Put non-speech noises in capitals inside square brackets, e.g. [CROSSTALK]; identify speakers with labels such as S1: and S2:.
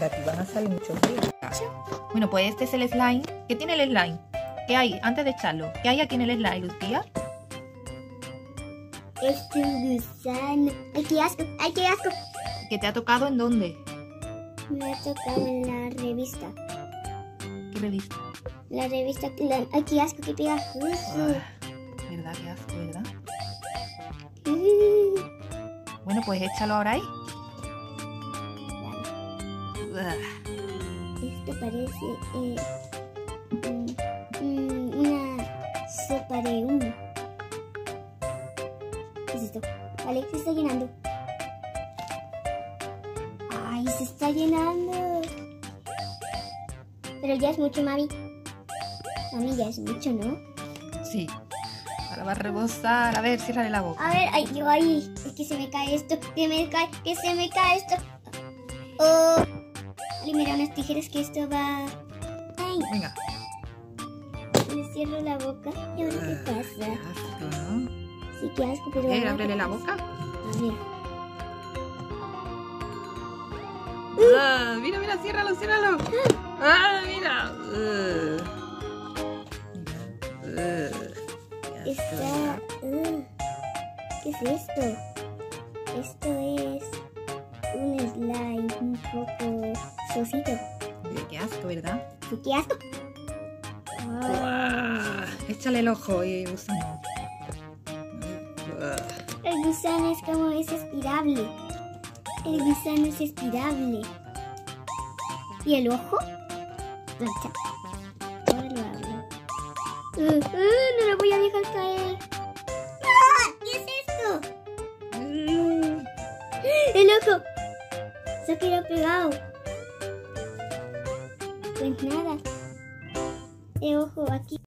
S1: De aquí van a salir muchos ríos.
S2: Bueno, pues este es el slime. ¿Qué tiene el slime? ¿Qué hay antes de echarlo? ¿Qué hay aquí en el slime, Lucía?
S3: Es un gusano. ¡Ay, qué asco! ¡Ay, qué asco!
S2: ¿Que te ha tocado en dónde?
S3: Me ha tocado en la revista.
S2: ¿Qué revista?
S3: La revista. La... ¡Ay, qué asco! ¡Qué pegajoso!
S2: Ah, ¿Verdad? Qué asco, ¿verdad?
S3: Mm. [LAUGHS]
S2: Bueno, pues échalo ahora ahí.
S3: Esto parece eh, mm, mm, una sopa de humo. ¿Qué es esto? Vale, se está llenando. ¡Ay, se está llenando! Pero ya es mucho, mami. Mami, ya es mucho, ¿no?
S2: Sí. Ahora va a rebosar. A ver, ciérrale la boca.
S3: A ver, ay, yo, ay, es que se me cae esto, que me cae, que se me cae esto. Oh, primero unas tijeras que esto va. Ay,
S2: Venga.
S3: me cierro la boca. ¿Y ahora qué
S2: Qué
S3: pasa?
S2: asco, ¿no?
S3: Sí, qué asco, pero.
S2: Eh,
S3: ahora
S2: ábrele
S3: qué
S2: la boca.
S3: A ver.
S2: Ah, mira, mira, ciérralo, ciérralo. Ah, mira. Uh. Mira. Uh. Qué
S3: uh, ¿Qué es esto? Esto es. Un slime
S2: Mira, Qué asco, ¿verdad?
S3: Sí, qué asco. Ah,
S2: Ah, Échale el ojo y gusano.
S3: El gusano es como es estirable. El gusano es estirable. ¿Y el ojo? Plancha. Ahora lo abro. Uh, uh, no lo voy a dejar caer. ¡Ah! ¿Qué es esto?
S2: Mm.
S3: ¡El ojo! Se quedó pegado. Pues nada. El ojo aquí.